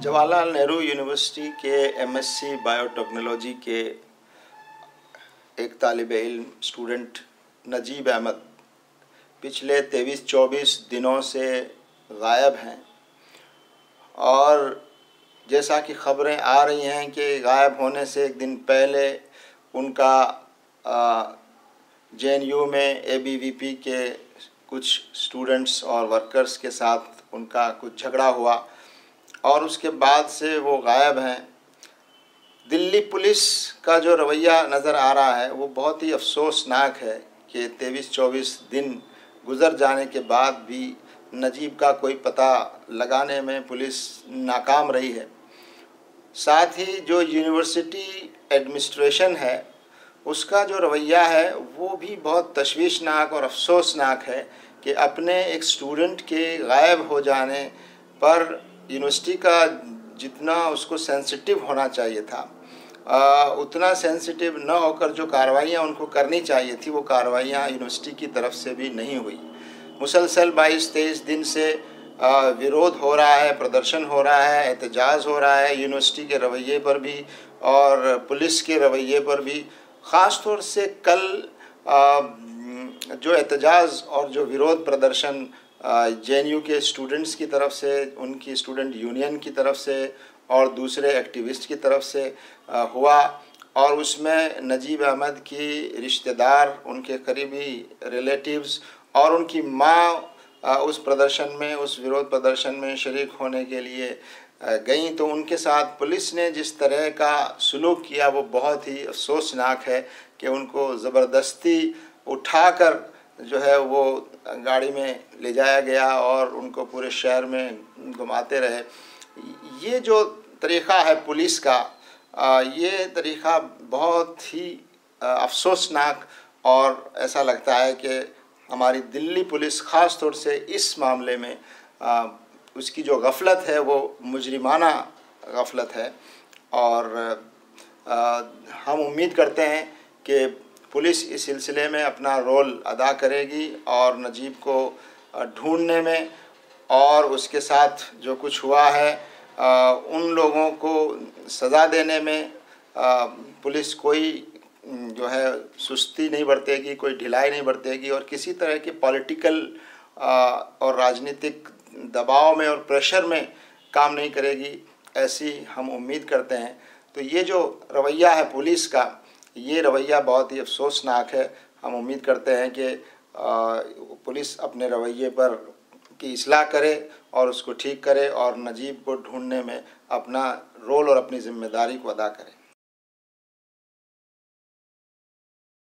Jawaharlal Nehru university के MSc biotechnology के एक तालब इल्म स्टूडेंट नजीब अहमद, पिछले तेईस चौबीस दिनों से गायब हैं। और जैसा कि ख़बरें आ रही हैं कि गायब होने से एक दिन पहले उनका जे में एबीवीपी के कुछ स्टूडेंट्स और वर्कर्स के साथ उनका कुछ झगड़ा हुआ। और उसके बाद से वो गायब हैं। दिल्ली पुलिस का जो रवैया नज़र आ रहा है, वो बहुत ही अफसोसनाक है कि तेईस चौबीस दिन गुज़र जाने के बाद भी नजीब का कोई पता लगाने में पुलिस नाकाम रही है। साथ ही जो यूनिवर्सिटी एडमिनिस्ट्रेशन है, उसका जो रवैया है, वो भी बहुत तशवीशनाक और अफसोसनाक है कि अपने एक स्टूडेंट के गायब हो जाने पर यूनिवर्सिटी का जितना उसको सेंसिटिव होना चाहिए था आ, उतना सेंसिटिव न होकर जो कार्रवाइयाँ उनको करनी चाहिए थी वो कार्रवाइयाँ यूनिवर्सिटी की तरफ़ से भी नहीं हुई। मुसलसल बाईस तेईस दिन से आ, विरोध हो रहा है प्रदर्शन हो रहा है एहतजाज हो रहा है यूनिवर्सिटी के रवैये पर भी और पुलिस के रवैये पर भी। ख़ास तौर से कल आ, जो एहतजाज और जो विरोध प्रदर्शन जे के स्टूडेंट्स की तरफ़ से, उनकी स्टूडेंट यूनियन की तरफ़ से और दूसरे एक्टिविस्ट की तरफ़ से हुआ। और उसमें नजीब अहमद की रिश्तेदार, उनके करीबी रिलेटिव्स और उनकी माँ उस प्रदर्शन में, उस विरोध प्रदर्शन में शरीक होने के लिए गई। तो उनके साथ पुलिस ने जिस तरह का सलूक किया, वो बहुत ही अफसोसनाक है कि उनको ज़बरदस्ती उठाकर जो है वो गाड़ी में ले जाया गया और उनको पूरे शहर में घुमाते रहे। ये जो तरीक़ा है पुलिस का ये तरीक़ा बहुत ही अफसोसनाक और ऐसा लगता है कि हमारी दिल्ली पुलिस ख़ास तौर से इस मामले में उसकी जो गफलत है वो मुजरिमाना गफलत है। और हम उम्मीद करते हैं कि पुलिस इस सिलसिले में अपना रोल अदा करेगी और नजीब को ढूँढने में और उसके साथ जो कुछ हुआ है उन लोगों को सज़ा देने में पुलिस कोई जो है, सुस्ती नहीं बरतेगी, कोई ढिलाई नहीं बरतेगी और किसी तरह की पॉलिटिकल और राजनीतिक दबाव में और प्रेशर में काम नहीं करेगी, ऐसी हम उम्मीद करते हैं। तो ये जो रवैया है पुलिस का ये रवैया बहुत ही अफसोसनाक है। हम उम्मीद करते हैं कि पुलिस अपने रवैये पर की असलाह करे और उसको ठीक करे और नजीब को ढूँढने में अपना रोल और अपनी ज़िम्मेदारी को अदा करे।